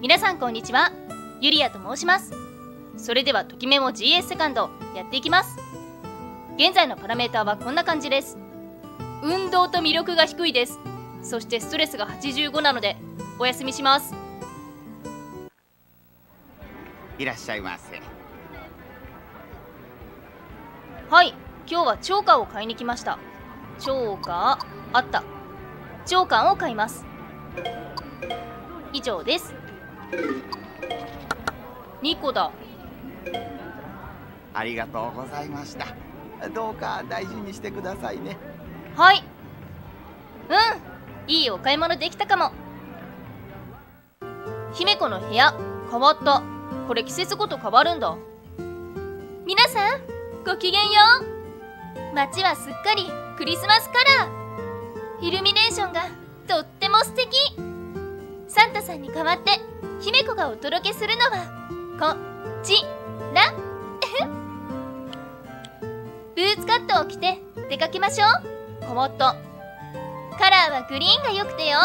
皆さんこんにちは。ゆりやと申します。それではときメモ GS セカンドやっていきます。現在のパラメーターはこんな感じです。運動と魅力が低いです。そしてストレスが85なのでお休みします。いらっしゃいませ。はい。今日はチョーカーを買いに来ました。チョーカーあった。チョーカーを買います。以上です2個だ。ありがとうございました。どうか大事にしてくださいね。はい。うん。いいお買い物できたかも。姫子の部屋変わった。これ季節ごと変わるんだ。皆さんごきげんよう。街はすっかりクリスマスカラー。イルミネーションがとっても素敵。サンタさんに代わって姫子がお届けするのはこちら。ブーツカットを着て出かけましょう。変わったカラーはグリーンが良くてよ。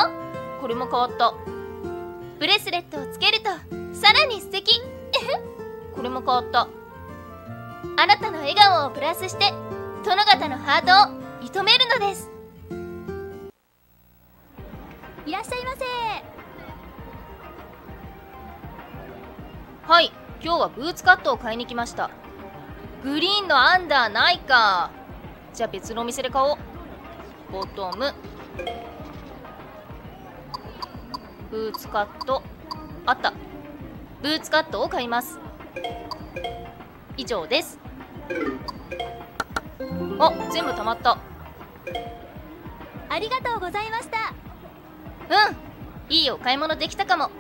これも変わった。ブレスレットをつけるとさらに素敵。これも変わった。あなたの笑顔をプラスして殿方のハートを射止めるのです。いらっしゃいませ。はい今日はブーツカットを買いに来ました。グリーンのアンダーないか。じゃあ別のお店で買おう。ボトム。ブーツカット。あった。ブーツカットを買います。以上です。あ全部溜まった。ありがとうございました。うんいいお買い物できたかも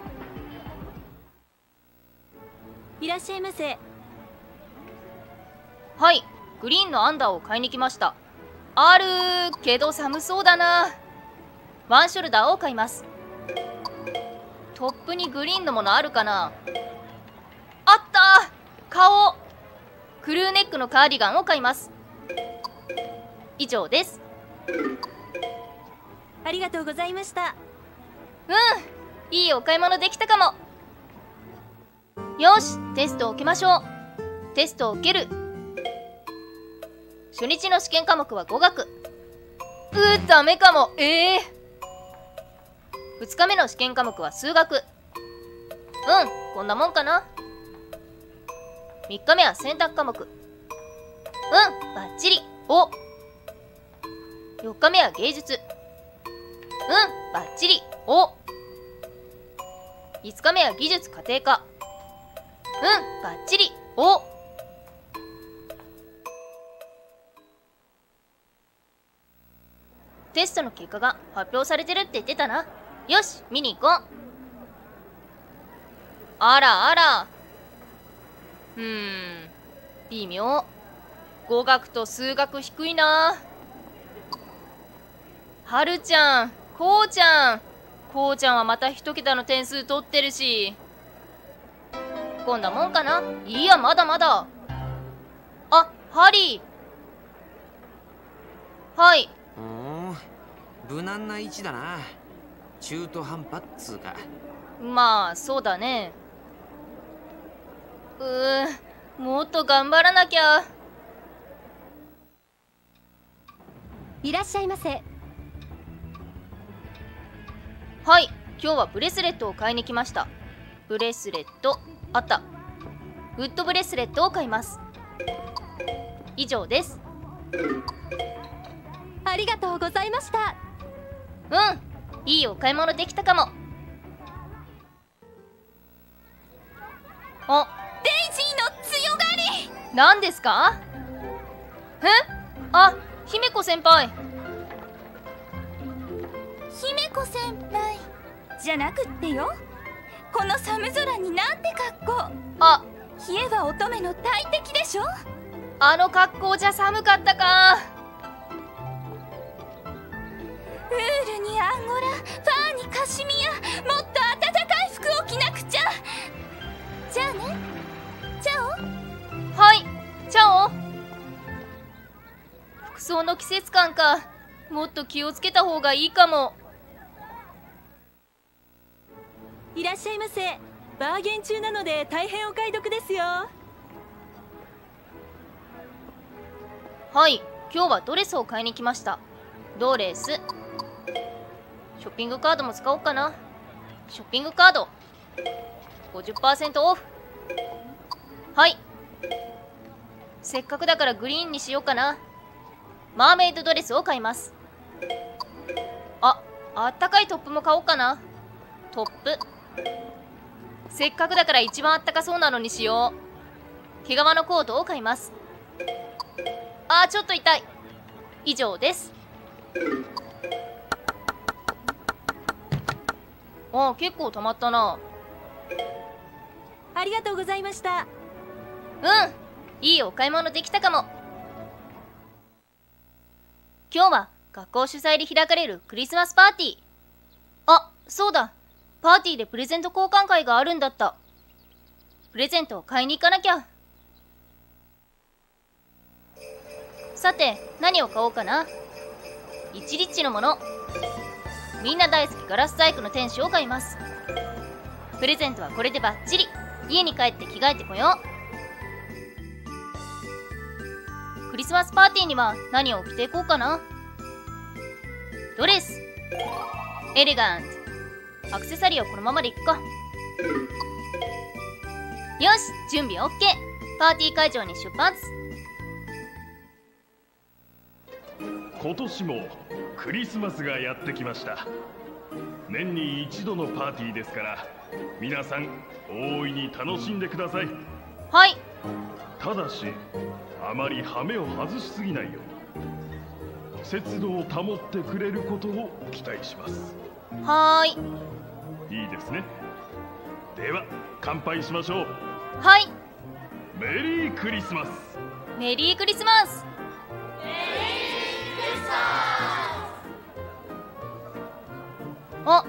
いらっしゃいませ。はい。グリーンのアンダーを買いに来ました。あるけど寒そうだな。ワンショルダーを買います。トップにグリーンのものあるかな。あった。顔クルーネックのカーディガンを買います。以上です。ありがとうございました。うん。いいお買い物できたかもよしテストを受けましょう。テストを受ける。初日の試験科目は語学。うーダメかも。ええー、2日目の試験科目は数学。うんこんなもんかな。3日目は選択科目。うんバッチリ。お。4日目は芸術。うんバッチリ。お。5日目は技術家庭科。うんバッチリ。お。テストの結果が発表されてるって言ってたな。よし見に行こう。あらあら。うーん微妙。語学と数学低いな。はるちゃんこうちゃん。こうちゃんはまた一桁の点数取ってるしこんなもんかな？いいやまだまだ。あハリー。はい。お無難な位置だな。中途半端っつうか。まあそうだね。うーもっと頑張らなきゃ。いらっしゃいませ。はい。今日はブレスレットを買いに来ました。ブレスレットあった。ウッドブレスレットを買います。以上です。ありがとうございました。うん。いいお買い物できたかも。あ。デイジーの強がり。何ですか？え？あ姫子先輩。姫子先輩。じゃなくってよこの寒空になんて格好。あ。冷えは乙女の大敵でしょ？あの格好じゃ寒かったか。ウールにアンゴラファーにカシミヤもっと暖かい服を着なくちゃ。じゃあね。チャオはい。チャオ服装の季節感か。もっと気をつけた方がいいかもいらっしゃいませ。バーゲン中なので大変お買い得ですよ。はい。今日はドレスを買いに来ました。ドレス。ショッピングカードも使おうかな。ショッピングカード。50%オフ。はい。せっかくだからグリーンにしようかな。マーメイドドレスを買います。ああったかいトップも買おうかな。トップ。せっかくだから一番あったかそうなのにしよう。毛皮のコートを買います。あーちょっと痛い。以上です。あー結構溜まったな。ありがとうございました。うん。いいお買い物できたかも。今日は学校主催で開かれるクリスマスパーティー。あそうだパーティーでプレゼント交換会があるんだった。プレゼントを買いに行かなきゃ。さて何を買おうかな。一リッチのもの。みんな大好きガラス細工の天使を買います。プレゼントはこれでバッチリ。家に帰って着替えてこよう。クリスマスパーティーには何を着ていこうかな。ドレス。エレガント。アクセサリーはこのままでいくかよし準備 OK パーティー会場に出発。今年もクリスマスがやってきました。年に一度のパーティーですから皆さん大いに楽しんでください。はい。ただしあまり羽目を外しすぎないように節度を保ってくれることを期待します。はーいいいですね。では乾杯しましょう。はい。メリークリスマス。メリークリスマス。あ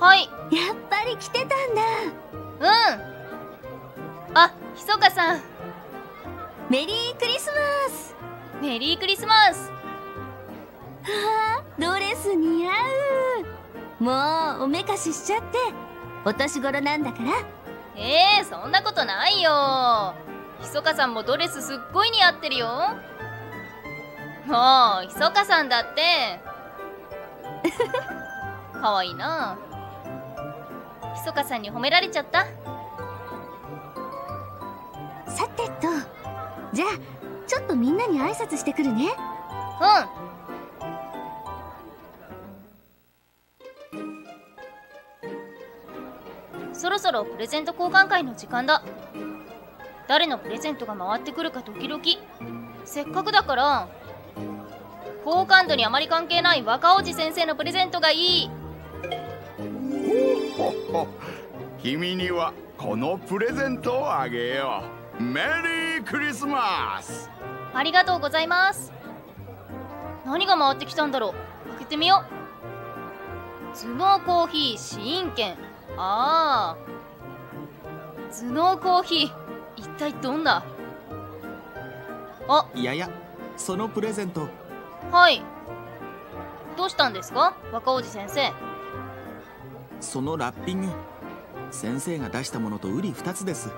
はい。やっぱり来てたんだ。うん。あひそかさん。メリークリスマス。メリークリスマス。はあドレス似合うもうおめかししちゃって。お年頃なんだから。えー、そんなことないよ。ひそかさんもドレスすっごい似合ってるよ。もうひそかさんだって。かわいいな。ひそかさんに褒められちゃった。さてとじゃあちょっとみんなに挨拶してくるね。うんろプレゼント交換会の時間だ。誰のプレゼントが回ってくるかドキドキせっかくだから好感度にあまり関係ない若王子先生のプレゼントがいい。ほ ほ君にはこのプレゼントをあげよう。メリークリスマス。ありがとうございます。何が回ってきたんだろう。開けてみよう。頭脳コーヒー試飲券。ああ頭脳コーヒー。一体どんなあ。いやいやそのプレゼント。はい。どうしたんですか？若王子先生。そのラッピング。先生が出したものと瓜二つです。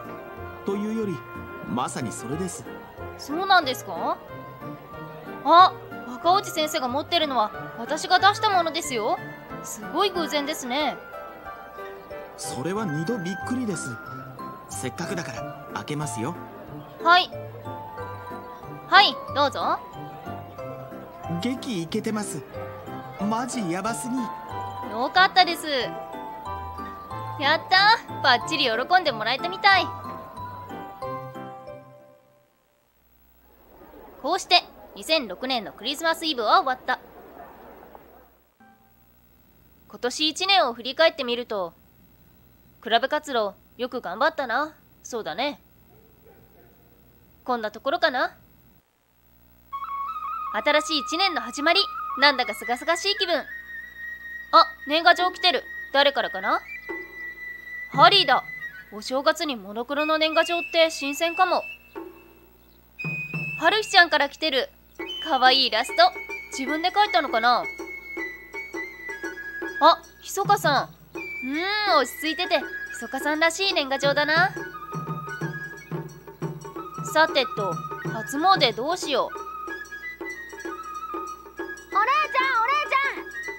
というよりまさにそれです。そうなんですか？あ若王子先生が持ってるのは私が出したものですよ。すごい偶然ですね。それは二度びっくりですせっかくだから開けますよ。はい。はいどうぞ。劇イケてます。マジヤバすぎ。よかったです。やった。バッチリ喜んでもらえたみたい。こうして2006年のクリスマスイブは終わった。今年1年を振り返ってみるとクラブ活動よく頑張ったな。そうだね。こんなところかな。新しい1年の始まり。なんだかすがすがしい気分。あ年賀状来てる。誰からかな？ハリーだ。お正月にモノクロの年賀状って新鮮かも。はるひちゃんから来てる。かわいいイラスト。自分で描いたのかな？あひそかさん。うん落ち着いてて。そかさんらしい年賀状だな。さてと初詣どうしよう。お姉ちゃんお姉ち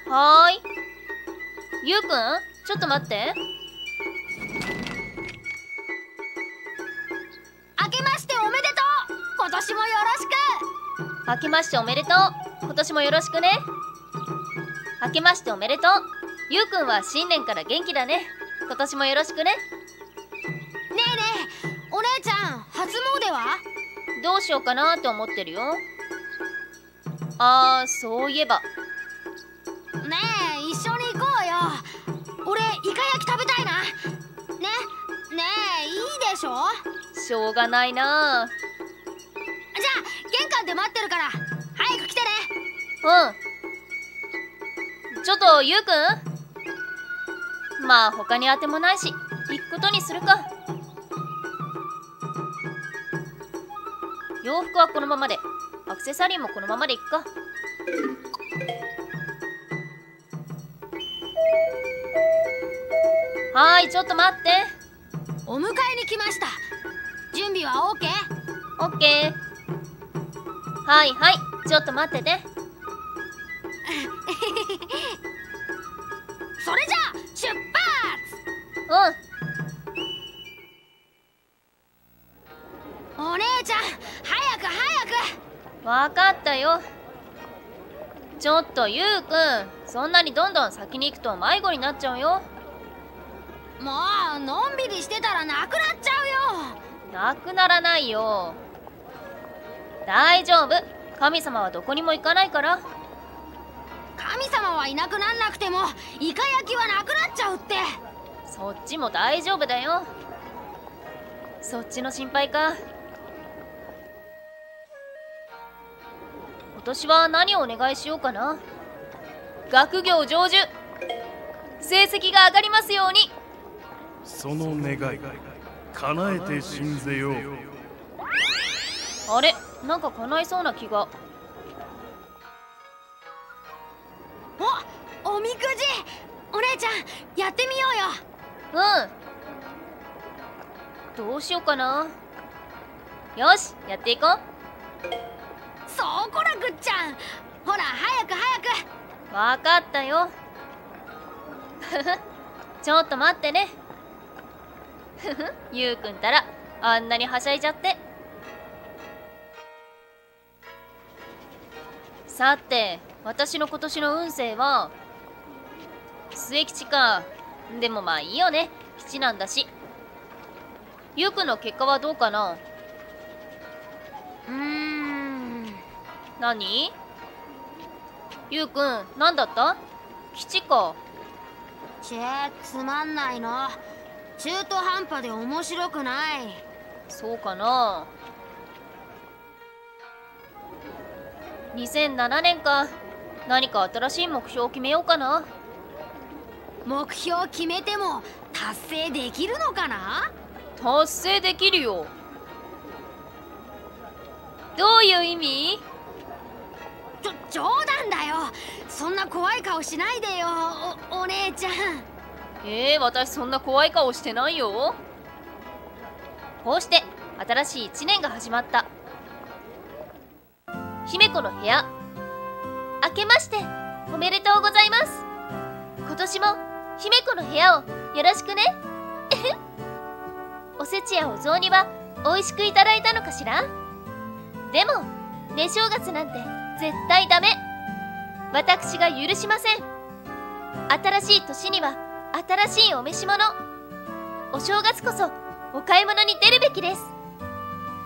ゃん。はーい。ゆうくんちょっと待って。明けましておめでとう。今年もよろしく。明けましておめでとう。今年もよろしくね。明けましておめでとう。ゆうくんは新年から元気だね今年もよろしくね。ねえねえお姉ちゃん初詣は？どうしようかなって思ってるよ。あーそういえば。ねえ一緒に行こうよ。俺イカ焼き食べたいな。ねねえいいでしょ？しょうがないな。じゃあ玄関で待ってるから。早く来てね。うん。ちょっとゆうくん？まあ他に当てもないし行くことにするか。洋服はこのままでアクセサリーもこのままでいっか。はーいちょっと待って。お迎えに来ました。準備は OK? オッケー。はいはいちょっと待ってて。それじゃあお姉ちゃん早く早わかったよちょっとゆうくんそんなにどんどん先に行くと迷子になっちゃうよ。くもうのんびりしてたらなくなっちゃうよ。なくならないよ。大丈夫。神様はどこにも行かないから。神様はいなくなんなくてもイカ焼きはなくなっちゃうってそっちも大丈夫だよ。そっちの心配か。今年は何をお願いしようかな。学業成就。成績が上がりますように。その願い叶えて信ぜよう。あれ？なんか叶いそうな気が。おおみくじ！お姉ちゃんやってみようようん。どうしようかな。よしやっていこう。そうこらぐっちゃん。ほら早く早く。わかったよ。ちょっと待ってね。ふふゆうくんたらあんなにはしゃいじゃって。さて私の今年の運勢は末吉かでもまあいいよね。吉なんだし。ゆうくんの結果はどうかな？うーん。何？ゆうくん何だった？吉か。ちえつまんないの。中途半端で面白くない。そうかな。2007年か。何か新しい目標を決めようかな目標決めても達成できるのかな？達成できるよ。どういう意味？ちょ冗談だよ。そんな怖い顔しないでよおお姉ちゃん。えー、私そんな怖い顔してないよ。こうして新しい一年が始まった。姫子の部屋。明けましておめでとうございます。今年も姫子の部屋をよろしくね。おせちやお雑煮は美味しくいただいたのかしら？でも寝正月なんて絶対ダメ。私が許しません。新しい年には新しいお召し物。お正月こそお買い物に出るべきです。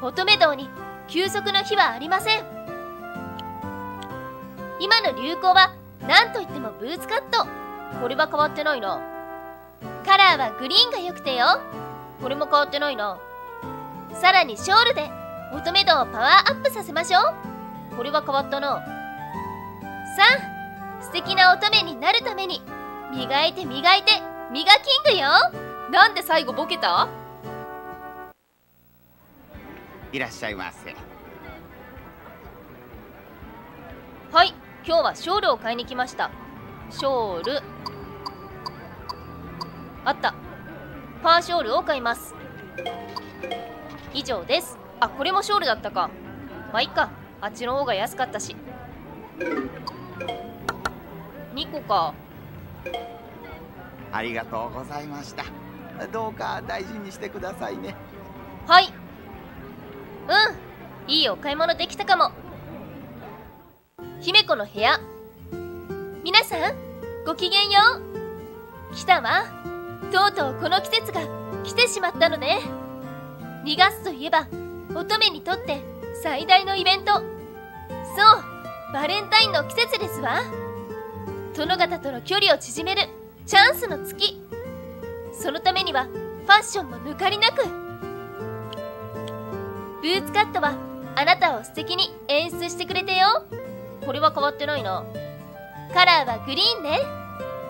乙女道に休息の日はありません。今の流行は何といってもブーツカット。これは変わってないな。カラーはグリーンが良くてよ。これも変わってないな。さらにショールで乙女道をパワーアップさせましょう。これは変わったな。さあ素敵な乙女になるために。磨いて磨いて磨キングよ。なんで最後ボケた？いらっしゃいませ。はい今日はショールを買いに来ましたショール。あった。パーショールを買います。以上です。あこれもショールだったか。まあいっか。あっちの方が安かったし。2個か。ありがとうございました。どうか大事にしてくださいね。はい。うん。いいお買い物できたかも。姫子の部屋皆さんごきげんよう。来たわとうとうこの季節が来てしまったのね。2月といえば乙女にとって最大のイベント。そうバレンタインの季節ですわ。殿方との距離を縮めるチャンスの月。そのためにはファッションも抜かりなく。ブーツカットはあなたを素敵に演出してくれてよ。これは変わってないな。カラーはグリーンね。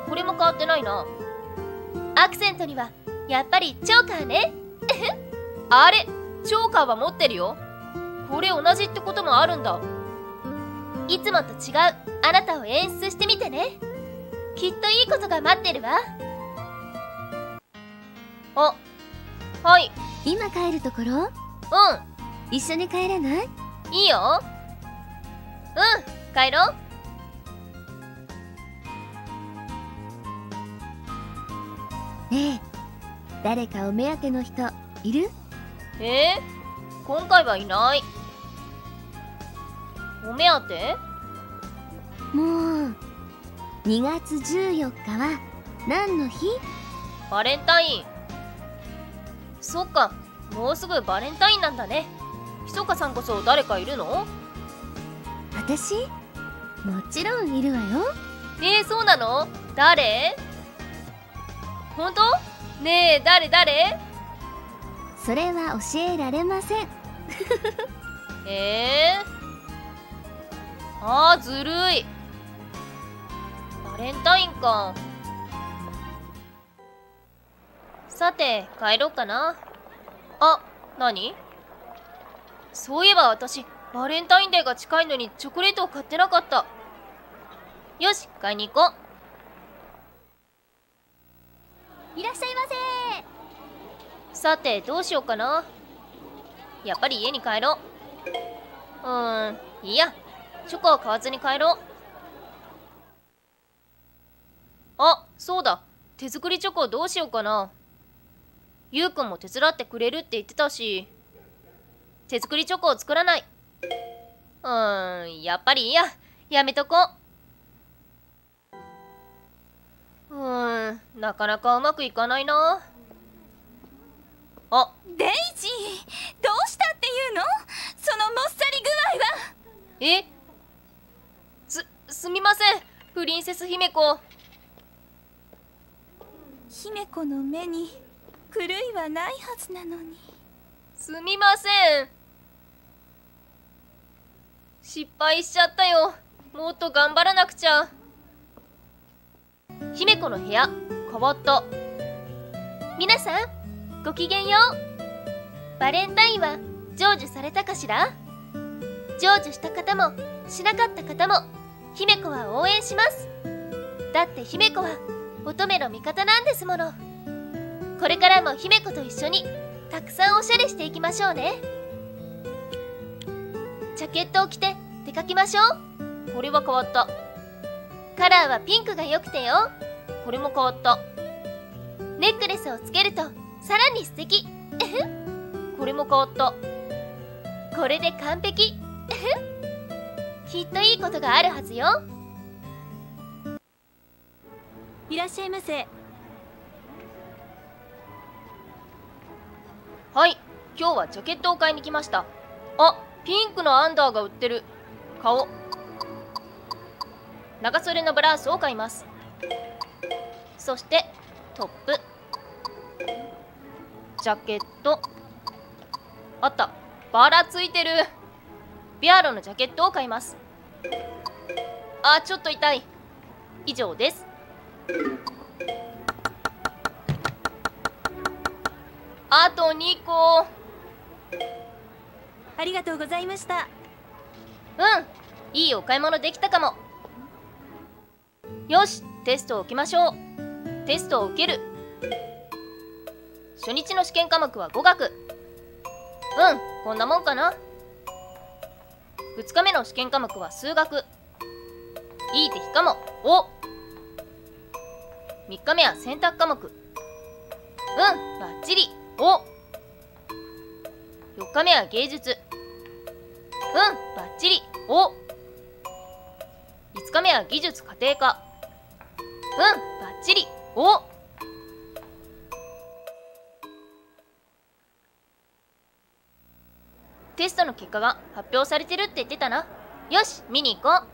これも変わってないな。アクセントにはやっぱりチョーカーね。あれチョーカーは持ってるよ。これ同じってこともあるんだ。いつもと違うあなたを演出してみてね。きっといいことが待ってるわ。あはい。今帰るところ？う一緒に帰らない？んいいよ。うん帰ろうねえ。誰かお目当ての人いる？え？ー、今回はいない。お目当て？もう。2月14日は何の日？バレンタイン。そっかもうすぐバレンタインなんだね。ひそかさんこそ誰かいるの？私？もちろんいるわよ。えー、そうなの？誰？本当？ねえ誰？誰？それは教えられません。えー、あーずるい。バレンタインか。さて帰ろうかな。あ何？そういえば私バレンタインデーが近いのにチョコレートを買ってなかった。よし買いに行こういらっしゃいませ。さてどうしようかな。やっぱり家に帰ろう。うーんいいや。チョコは買わずに帰ろう。あそうだ。手作りチョコどうしようかな。ゆうくんも手伝ってくれるって言ってたし。手作りチョコを作らない。うーんやっぱりいいや。やめとこう。うーんなかなかうまくいかないな。あ。デイジーどうしたっていうの？そのもっさり具合は？え？すすみません。プリンセス姫子。姫子の目に狂いはないはずなのに。すみません。失敗しちゃったよ。もっと頑張らなくちゃ姫子の部屋変わった皆さんごきげんよう。バレンタインは成就されたかしら？成就した方もしなかった方も姫子は応援します。だって姫子は乙女の味方なんですもの。これからも姫子と一緒にたくさんおしゃれしていきましょうね。ジャケットを着て出かけましょう。これは変わった。カラーはピンクが良くてよ。これも変わった。ネックレスをつけるとさらに素敵。これも変わった。これで完璧。きっといいことがあるはずよ。いらっしゃいませ。はい。今日はジャケットを買いに来ました。あピンクのアンダーが売ってる。買おう。長袖のブラウスを買います。そしてトップ。ジャケット。あった。バラついてる。ビアロのジャケットを買います。あちょっと痛い。以上です。あと2個。ありがとうございました。うん。いいお買い物できたかもよしテストを受けましょう。テストを受ける。初日の試験科目は語学。うんこんなもんかな。2日目の試験科目は数学。いい手引かも。お。3日目は選択科目。うんバッチリ。お。4日目は芸術。うんバッチリ。お。5日目は技術家庭科。うんバッチリ。お。テストの結果が発表されてるって言ってたな。よし見に行こう。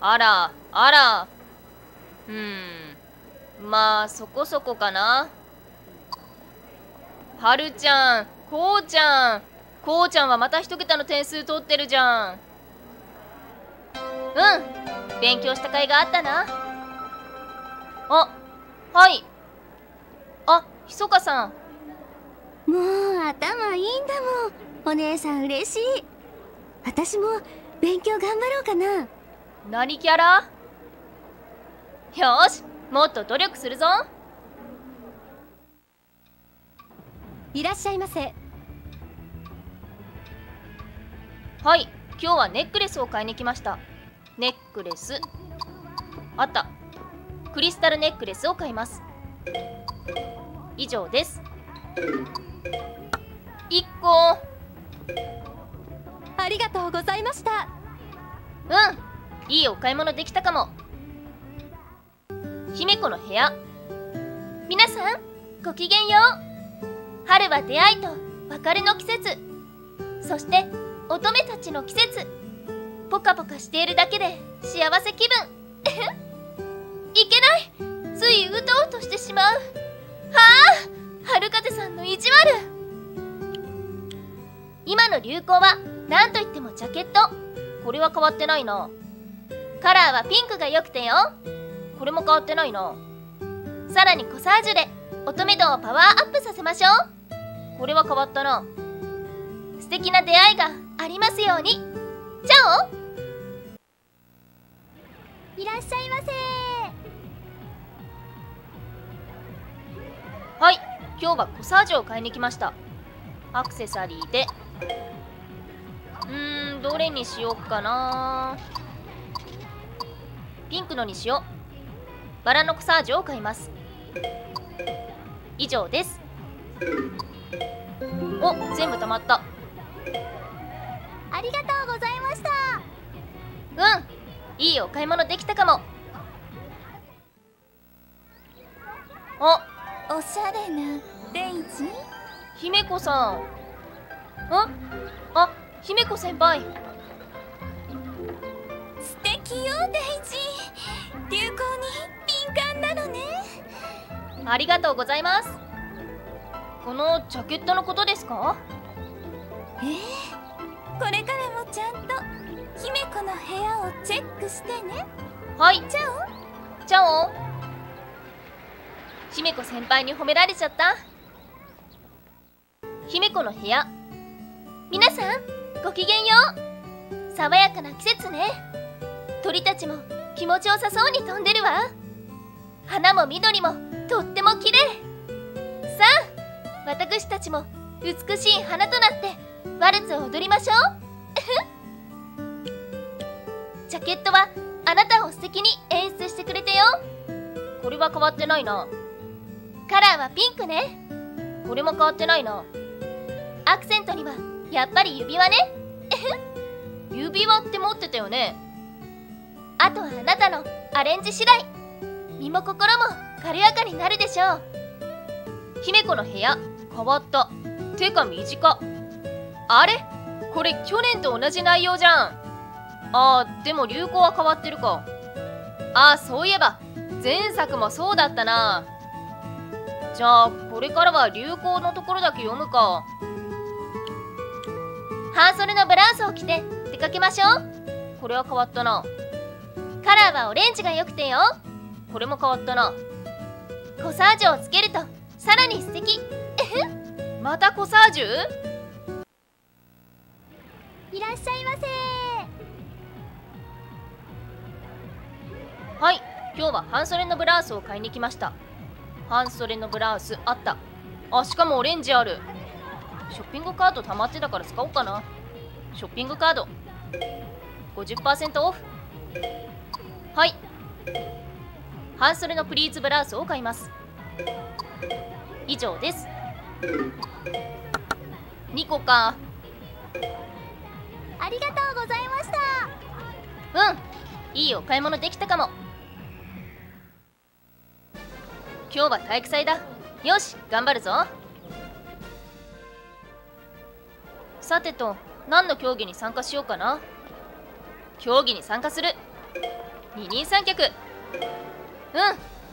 あらあら。うん。まあそこそこかな。はるちゃんこうちゃん。こうちゃんはまた一桁の点数取ってるじゃん。うん。勉強した甲斐があったな。あはい。あひそかさん。もう頭いいんだもん。お姉さん嬉しい。私も勉強頑張ろうかな。何キャラ？よしもっと努力するぞ。いらっしゃいませ。はい今日はネックレスを買いに来ましたネックレス。あった。クリスタルネックレスを買います。以上です。1個ありがとうございました。うん。いいお買い物できたかも。姫子の部屋。皆さんごきげんよう。春は出会いと別れの季節。そして乙女たちの季節ポカポカしているだけで幸せ気分。いけない。ついうとうとしてしまう。はあ春風さんの意地悪。今の流行は何といってもジャケット。これは変わってないな。カラーはピンクが良くてよ。これも変わってないな。さらにコサージュで乙女度をパワーアップさせましょう。これは変わったな。素敵な出会いがありますように。チャいらっしゃいませはい今日はコサージュを買いに来ました。アクセサリーで。うーんどれにしよっかな。ピンクのにしよう。バラのコサージュを買います。以上です。お全部溜まった。ありがとうございました。うん。いいお買い物できたかも。あ。おしゃれなデイジ？ー姫子さん。あ。あ姫子先輩。素敵よデイジ。ー流行に敏感なのね。ありがとうございます。このジャケットのことですか？ええこれからもちゃんと姫子の部屋をチェックしてね。はい。チャオチャオ姫子先輩に褒められちゃった。姫子の部屋。皆さんごきげんよう。爽やかな季節ね。鳥たちも気持ちよさそうに飛んでるわ。花も緑もとっても綺麗。さあ私たちも美しい花となってワルツを踊りましょう。ジャケットはあなたを素敵に演出してくれてよ。これは変わってないな。カラーはピンクね。これも変わってないな。アクセントにはやっぱり指輪ね。指輪って持ってたよね。あとはあなたのアレンジ次第。身も心も軽やかになるでしょう。姫子の部屋変わった。てか短。あれ？これ去年と同じ内容じゃん。あーでも流行は変わってるか。あーそういえば前作もそうだったな。じゃあこれからは流行のところだけ読むか。半袖のブラウスを着て出かけましょう。これは変わったな。カラーはオレンジが良くてよ。これも変わったな。コサージュをつけるとさらに素敵。またコサージュ？いらっしゃいませ。はい今日は半袖のブラウスを買いに来ました。半袖のブラウスあった。あしかもオレンジある。ショッピングカード溜まってたから使おうかな。ショッピングカード。50%オフ。はい。半袖のプリーツブラウスを買います。以上です。2個か。ありがとうございました。うんいいお買い物できたかも。今日は体育祭だ。よし頑張るぞ。さてと何の競技に参加しようかな。競技に参加する。二人三脚。うん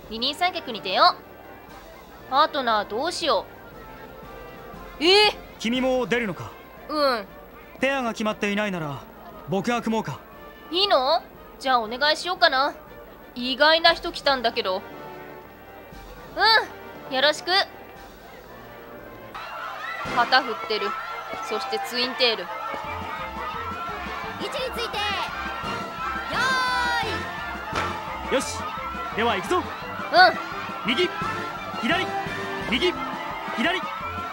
二人三脚に出よう。パートナーどうしよう。えー、君も出るのか？うんペアが決まっていないなら僕が組もうか。いいの？じゃあお願いしようかな。意外な人来たんだけど。うんよろしく。旗振ってる。そしてツインテール。位置についてよよしでは行くぞ。うん。右左右左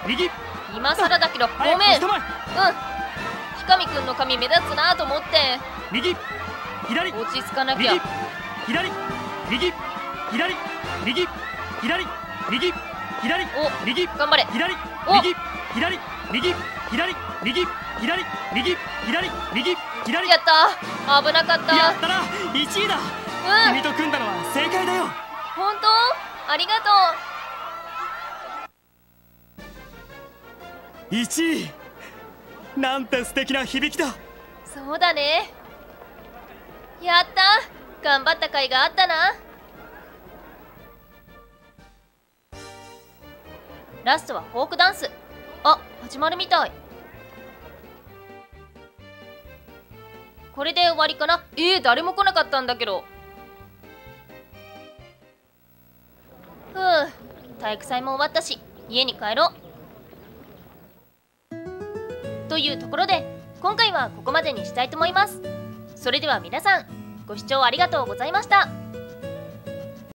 右。今更だけどごめん。うん早くんの髪目立つなと思って。右左。落ち着かなき右ゃ左。右左。右左。右左。お右頑張れ。左。お。右左。右左。右左。右左。右左。やった。危なかった。やったな。1位だ。うん。君と組んだのは正解だよ。本当？ありがと1位なんて素敵な響きだ。そうだね。やった。頑張った甲斐があったな。ラストはフォークダンス。あ始まるみたい。これで終わりかな？えー、誰も来なかったんだけど。ふう体育祭も終わったし家に帰ろう。というところで今回はここまでにしたいと思います。それでは皆さんご視聴ありがとうございました。